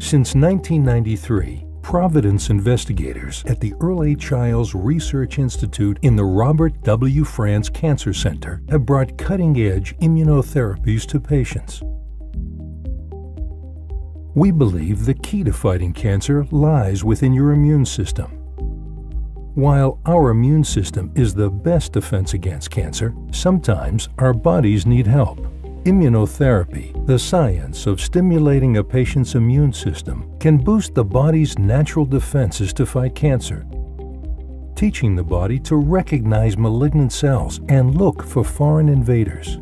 Since 1993, Providence investigators at the Earle A. Chiles Research Institute in the Robert W. Franz Cancer Center have brought cutting-edge immunotherapies to patients. We believe the key to fighting cancer lies within your immune system. While our immune system is the best defense against cancer, sometimes our bodies need help. Immunotherapy, the science of stimulating a patient's immune system, can boost the body's natural defenses to fight cancer, teaching the body to recognize malignant cells and look for foreign invaders.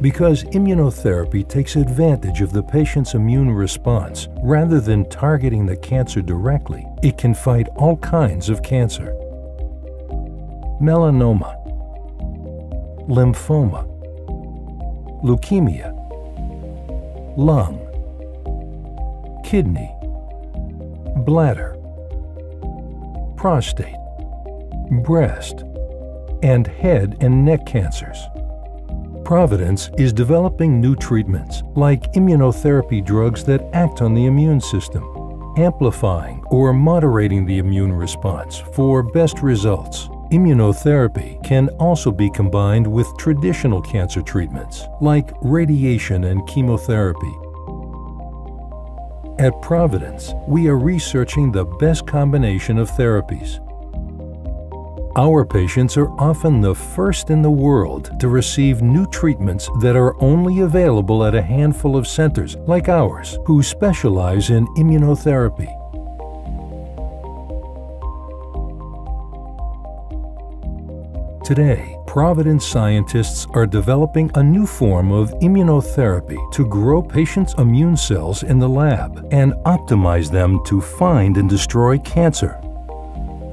Because immunotherapy takes advantage of the patient's immune response rather than targeting the cancer directly, it can fight all kinds of cancer. Melanoma, lymphoma, leukemia, lung, kidney, bladder, prostate, breast, and head and neck cancers. Providence is developing new treatments, like immunotherapy drugs that act on the immune system, amplifying or moderating the immune response for best results. Immunotherapy can also be combined with traditional cancer treatments, like radiation and chemotherapy. At Providence, we are researching the best combination of therapies our patients are often the first in the world to receive new treatments that are only available at a handful of centers like ours who specialize in immunotherapy. Today, Providence scientists are developing a new form of immunotherapy to grow patients' immune cells in the lab and optimize them to find and destroy cancer.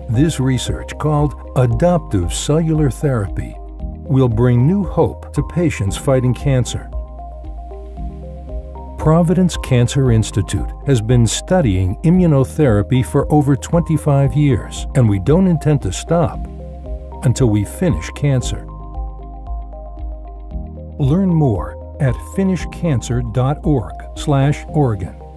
This research, called adoptive cellular therapy, will bring new hope to patients fighting cancer. Providence Cancer Institute has been studying immunotherapy for over 25 years, and we don't intend to stop until we finish cancer. Learn more at finishcancer.org/oregon.